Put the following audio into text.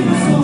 Espírito